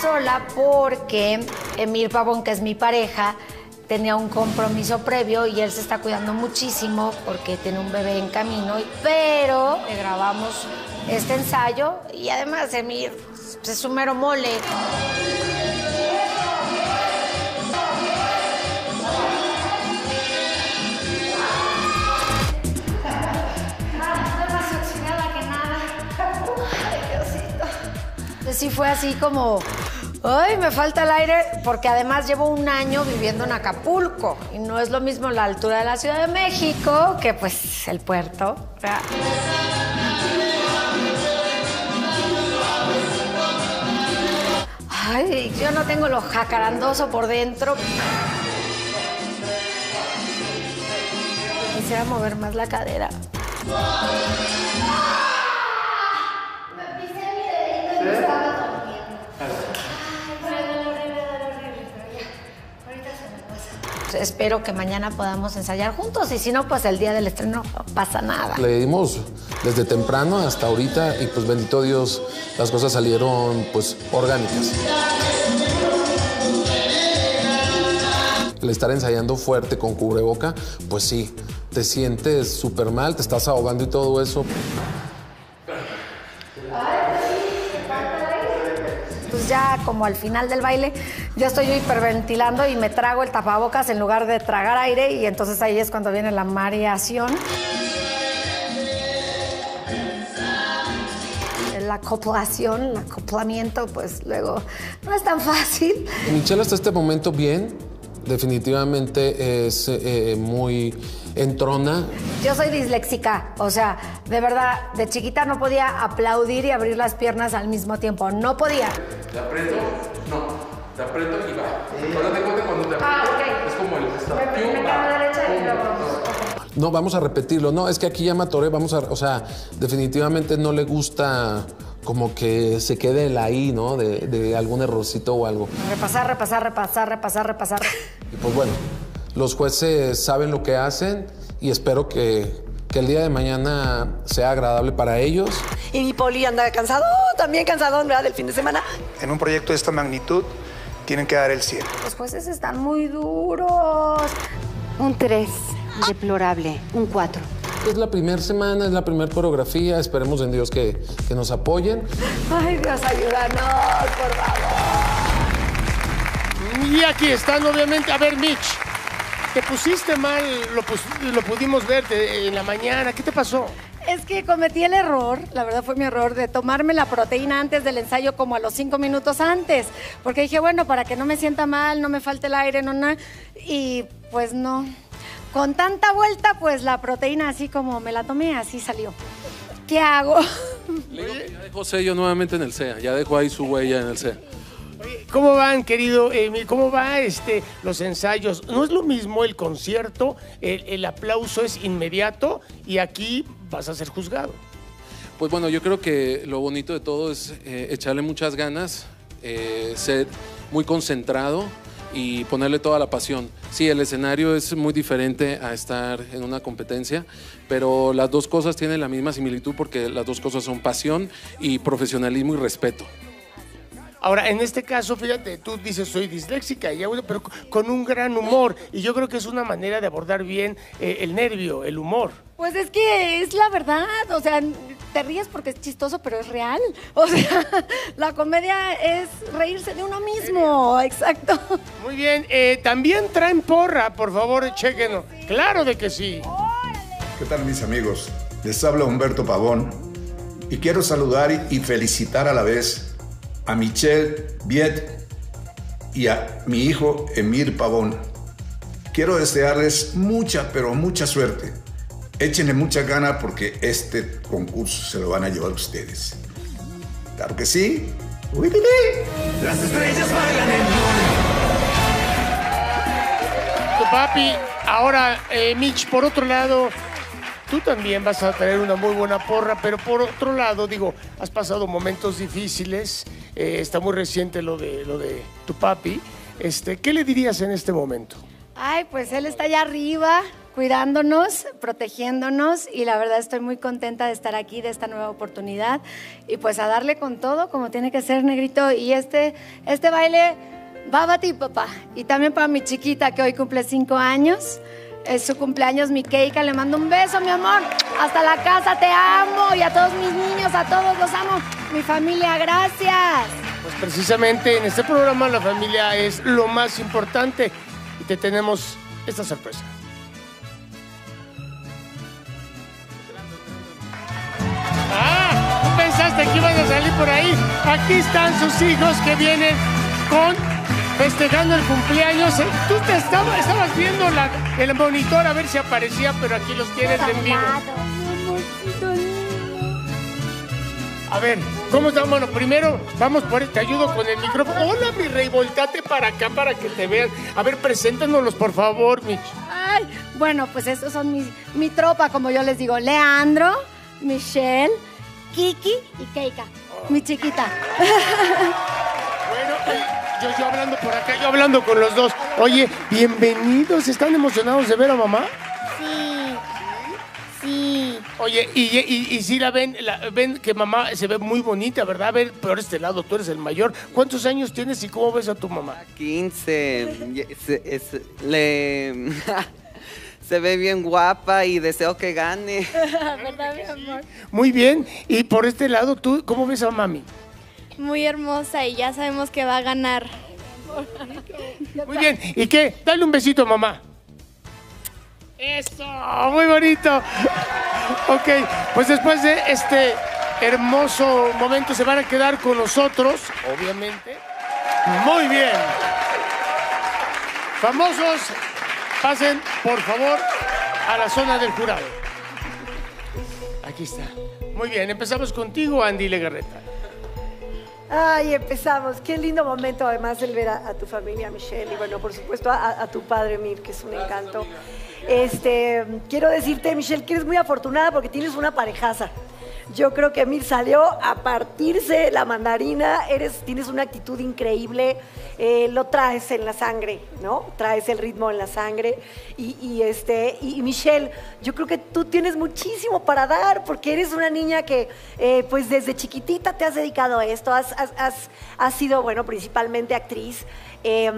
sola porque Emir Pavón, que es mi pareja, tenía un compromiso previo y él se está cuidando muchísimo porque tiene un bebé en camino, pero le grabamos este ensayo y además Emir es un mero mole. Sí fue así como, ay, me falta el aire, porque además llevo un año viviendo en Acapulco y no es lo mismo la altura de la Ciudad de México que pues el puerto. Ay, yo no tengo lo jacarandoso por dentro. Quisiera mover más la cadera. Espero que mañana podamos ensayar juntos y si no, pues el día del estreno no pasa nada. Le dimos desde temprano hasta ahorita y pues bendito Dios, las cosas salieron pues orgánicas. El estar ensayando fuerte con cubreboca, pues sí, te sientes súper mal, te estás ahogando y todo eso. Ya como al final del baile, ya estoy yo hiperventilando y me trago el tapabocas en lugar de tragar aire y entonces ahí es cuando viene la mareación. La acoplación, el acoplamiento, pues luego no es tan fácil. Michelle hasta este momento bien, definitivamente es eh, muy entrona. Yo soy disléxica, o sea, de verdad, de chiquita no podía aplaudir y abrir las piernas al mismo tiempo, no podía. ¿Te aprieto? No, te aprieto y va. Ahora te cuenta cuando te aprieto. Ah, ok. Es como el Me, me quedo derecha y luego... No, vamos a repetirlo. No, es que aquí ya me atoré, vamos a... O sea, definitivamente no le gusta como que se quede el ahí, ¿no? De, de algún errorcito o algo. Repasar, repasar, repasar, repasar, repasar. Y pues bueno, los jueces saben lo que hacen y espero que, que el día de mañana sea agradable para ellos. Y mi poli anda cansado, también cansado, ¿verdad? Del fin de semana. En un proyecto de esta magnitud tienen que dar el 100. Los jueces están muy duros. Un 3, deplorable. Un 4. Es la primera semana, es la primera coreografía, esperemos en Dios que, que nos apoyen. Ay, Dios, ayúdanos, por favor. Y aquí están, obviamente. A ver, Mitch, te pusiste mal, lo, pus- lo pudimos ver en la mañana. ¿Qué te pasó? Es que cometí el error, la verdad fue mi error, de tomarme la proteína antes del ensayo como a los cinco minutos antes. Porque dije, bueno, para que no me sienta mal, no me falte el aire, no nada. Y pues no. Con tanta vuelta, pues la proteína así como me la tomé, así salió. ¿Qué hago? Le digo que ya dejó sello nuevamente en el CEA, ya dejó ahí su huella en el CEA. ¿Cómo van, querido Emil? ¿Cómo va este, los ensayos? No es lo mismo el concierto, el, el aplauso es inmediato y aquí vas a ser juzgado. Pues bueno, yo creo que lo bonito de todo es eh, echarle muchas ganas, eh, ser muy concentrado y ponerle toda la pasión. Sí, el escenario es muy diferente a estar en una competencia, pero las dos cosas tienen la misma similitud porque las dos cosas son pasión y profesionalismo y respeto. Ahora, en este caso, fíjate, tú dices soy disléxica, y pero con un gran humor. Y yo creo que es una manera de abordar bien eh, el nervio, el humor. Pues es que es la verdad, o sea, te ríes porque es chistoso, pero es real. O sea, la comedia es reírse de uno mismo, exacto. Muy bien, eh, también traen porra, por favor, chequenlo. Claro de que sí. ¿Qué tal mis amigos? Les habla Humberto Pavón y quiero saludar y- y felicitar a la vez a Michelle Viet y a mi hijo Emir Pavón. Quiero desearles mucha, pero mucha suerte. Échenle mucha gana porque este concurso se lo van a llevar ustedes. Claro que sí. Uy. Las estrellas bailan en Tu papi, ahora, eh, Mitch, por otro lado, tú también vas a traer una muy buena porra, pero por otro lado, digo, has pasado momentos difíciles, eh, está muy reciente lo de, lo de tu papi. Este, ¿Qué le dirías en este momento? Ay, pues él está allá arriba, cuidándonos, protegiéndonos y la verdad estoy muy contenta de estar aquí, de esta nueva oportunidad y pues a darle con todo como tiene que ser negrito y este, este baile va para ti papá y también para mi chiquita que hoy cumple cinco años. Es su cumpleaños, mi Keika. Le mando un beso, mi amor. Hasta la casa, te amo. Y a todos mis niños, a todos los amo. Mi familia, gracias. Pues precisamente en este programa la familia es lo más importante y te tenemos esta sorpresa. Pensaste que iban a salir por ahí? Aquí están sus hijos que vienen con festejando el cumpleaños. Eh, Tú te estabas, estabas viendo la- el monitor a ver si aparecía, pero aquí los tienes en vivo. A ver, ¿cómo estamos? Bueno, primero vamos por te ayudo con el micrófono. Hola, mi rey, voltate para acá para que te vean. A ver, preséntanoslos, por favor, Mitch. Ay, bueno, pues estos son mis, mi tropa, como yo les digo. Leandro, Michelle, Kiki y Keika. Mi chiquita. Bueno, eh, yo, yo hablando por acá, yo hablando con los dos. Oye, bienvenidos. ¿Están emocionados de ver a mamá? Sí. Sí. Oye, y, y, y si la ven, la- ven que mamá se ve muy bonita, ¿verdad? A ver, por este lado, tú eres el mayor. ¿Cuántos años tienes y cómo ves a tu mamá? 15. y- se- es- le, se ve bien guapa y deseo que gane. ¿Verdad, mi amor? Muy bien. Y por este lado, ¿tú cómo ves a mami? Muy hermosa y ya sabemos que va a ganar. Muy bien. ¿Y qué? Dale un besito mamá. Eso, muy bonito. Ok, pues después de este hermoso momento se van a quedar con nosotros, obviamente. Muy bien. Famosos, pasen por favor a la zona del jurado. Aquí está. Muy bien, empezamos contigo, Andy Legarreta. Ay, empezamos. Qué lindo momento, además, el ver a, a tu familia, Michelle, y bueno, por supuesto, a, a tu padre, Mir, que es un encanto. Este, quiero decirte, Michelle, que eres muy afortunada porque tienes una parejaza. Yo creo que Mir salió a partirse la mandarina, eres, tienes una actitud increíble, eh, lo traes en la sangre, ¿no? Traes el ritmo en la sangre. Y, este, y Michelle, yo creo que tú tienes muchísimo para dar, porque eres una niña que, eh, pues desde chiquitita te has dedicado a esto, has, has- has- sido, bueno, principalmente actriz, eh,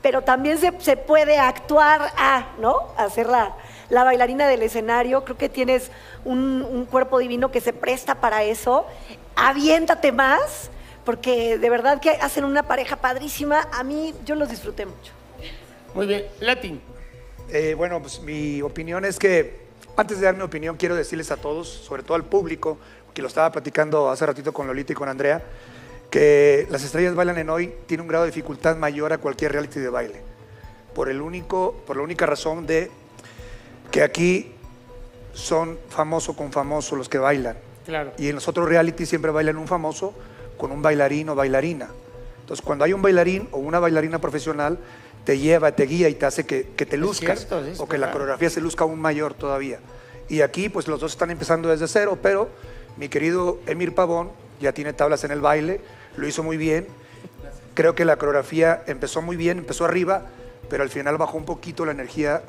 pero también se, se puede actuar a, ¿no? Hacer la, la bailarina del escenario. Creo que tienes un, un cuerpo divino que se presta para eso. Aviéntate más, porque de verdad que hacen una pareja padrísima. A mí, yo los disfruté mucho. Muy bien, Latin. Eh, bueno, pues mi opinión es que, antes de dar mi opinión, quiero decirles a todos, sobre todo al público, que lo estaba platicando hace ratito con Lolita y con Andrea, que Las Estrellas Bailan en Hoy tiene un grado de dificultad mayor a cualquier reality de baile. Por, el único, por la única razón de que aquí son famoso con famoso los que bailan. Claro. Y en los otros reality siempre bailan un famoso con un bailarín o bailarina. Entonces, cuando hay un bailarín o una bailarina profesional, te lleva, te guía y te hace que, que te luzcas. cierto, es o que la coreografía se luzca aún mayor todavía. Y aquí, pues los dos están empezando desde cero, pero mi querido Emir Pavón ya tiene tablas en el baile, lo hizo muy bien. Creo que la coreografía empezó muy bien, empezó arriba, pero al final bajó un poquito la energía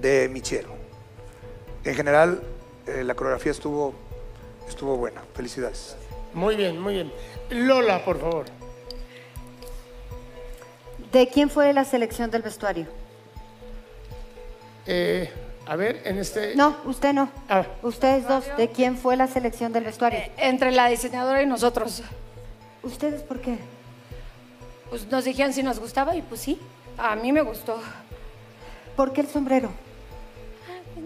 de Michelle. En general, eh, la coreografía estuvo, estuvo buena. Felicidades. Muy bien, muy bien. Lola, por favor. ¿De quién fue la selección del vestuario? Eh, a ver, en este... No, usted no. Ah. Ustedes dos, ¿de quién fue la selección del vestuario? Entre la diseñadora y nosotros. ¿Ustedes por qué? Pues nos dijeron si nos gustaba y pues sí, a mí me gustó. ¿Por qué el sombrero?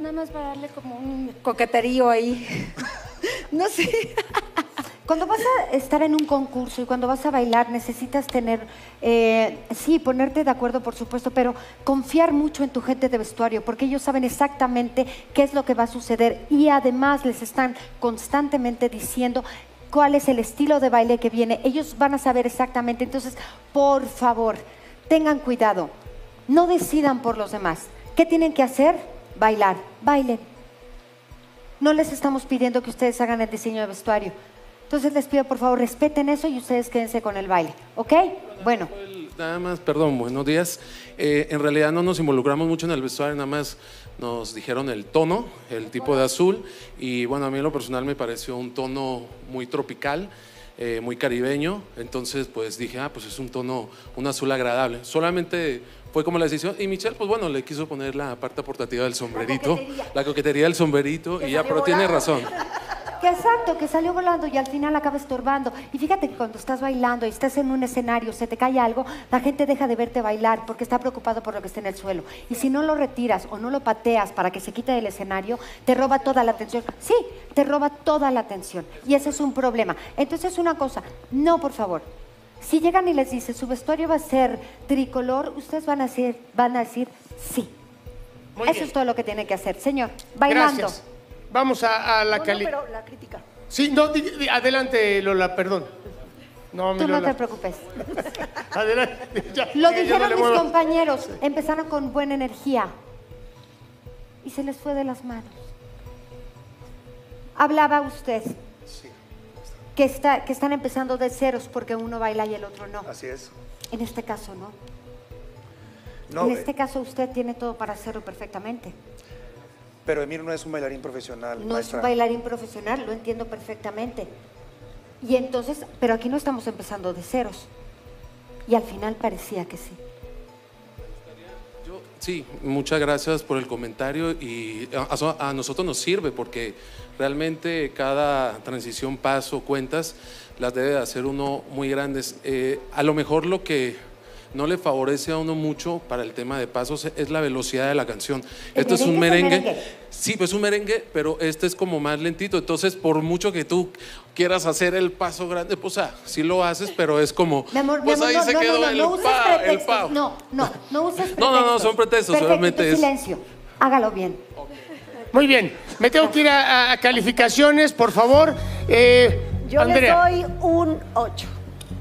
Nada más para darle como un coqueterío ahí. no sé. Cuando vas a estar en un concurso y cuando vas a bailar, necesitas tener, eh, sí, ponerte de acuerdo, por supuesto, pero confiar mucho en tu gente de vestuario, porque ellos saben exactamente qué es lo que va a suceder y además les están constantemente diciendo cuál es el estilo de baile que viene. Ellos van a saber exactamente. Entonces, por favor, tengan cuidado. No decidan por los demás. ¿Qué tienen que hacer? Bailar. Bailen. No les estamos pidiendo que ustedes hagan el diseño de vestuario. Entonces les pido por favor respeten eso y ustedes quédense con el baile, ¿ok? Bueno, Nada más, perdón, buenos días. Eh, en realidad no nos involucramos mucho en el vestuario, nada más nos dijeron el tono, el tipo de azul, y bueno, a mí en lo personal me pareció un tono muy tropical. Eh, muy caribeño, entonces pues dije, ah, pues es un tono, un azul agradable. Solamente fue como la decisión, y Michelle, pues bueno, le quiso poner la parte aportativa del sombrerito, la coquetería, del sombrerito, y ya, pero tiene razón. Que exacto, que salió volando y al final acaba estorbando. Y fíjate que cuando estás bailando y estás en un escenario, se te cae algo, la gente deja de verte bailar porque está preocupado por lo que está en el suelo. Y si no lo retiras o no lo pateas para que se quite del escenario, te roba toda la atención. Sí, te roba toda la atención. Y ese es un problema. Entonces, una cosa, no, por favor. Si llegan y les dicen, su vestuario va a ser tricolor, ustedes van a decir, van a decir sí. Muy Eso bien. es todo lo que tiene que hacer. Señor, bailando. Gracias. Vamos a, a la No, no, pero la crítica. Sí, no, di- di- adelante, Lola, perdón. No, Tú no Lola. te preocupes. Adelante. ya, Lo no dijeron le mis compañeros, empezaron con buena energía y se les fue de las manos. Hablaba usted que, está, que están empezando de ceros porque uno baila y el otro no. Así es. En este caso no. No, en eh, este caso usted tiene todo para hacerlo perfectamente. Pero Emir no es un bailarín profesional, No es un bailarín profesional, lo entiendo perfectamente. Y entonces, pero aquí no estamos empezando de ceros. Y al final parecía que sí. Sí, muchas gracias por el comentario y a, a nosotros nos sirve porque realmente cada transición, paso, cuentas, las debe de hacer uno muy grandes. Eh, a lo mejor lo que no le favorece a uno mucho para el tema de pasos es la velocidad de la canción. ¿El Esto es un merengue es? Sí, pues un merengue, pero este es como más lentito. Entonces, por mucho que tú quieras hacer el paso grande, pues ah, sí lo haces, pero es como. Mi amor, mi pues amor, ahí no, se no, quedó no, no, el no uses pa, el pretextos. pa. No, no, no uses pretextos. No, no, no, son pretextos, Perfecto, solamente es- silencio. Hágalo bien. Muy bien, me tengo que ir a, a calificaciones, por favor. Eh, Yo Andrea. le doy un 8.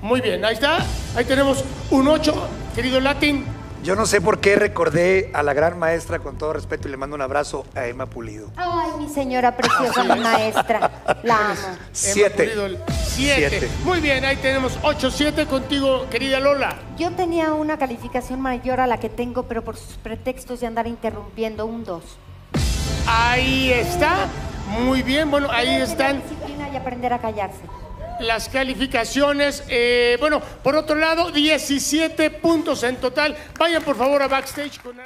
Muy bien, ahí está. Ahí tenemos un 8, querido Latin. Yo no sé por qué recordé a la gran maestra, con todo respeto, y le mando un abrazo a Emma Pulido. Ay, mi señora preciosa, mi maestra. La amo. Siete. Emma Pulido, siete. Siete. Muy bien, ahí tenemos 8-7 contigo, querida Lola. Yo tenía una calificación mayor a la que tengo, pero por sus pretextos de andar interrumpiendo, un 2. Ahí está. Muy bien, bueno, ahí están Disciplina y aprender a callarse. Las calificaciones. Eh, bueno, por otro lado, 17 puntos en total. Vayan por favor a backstage con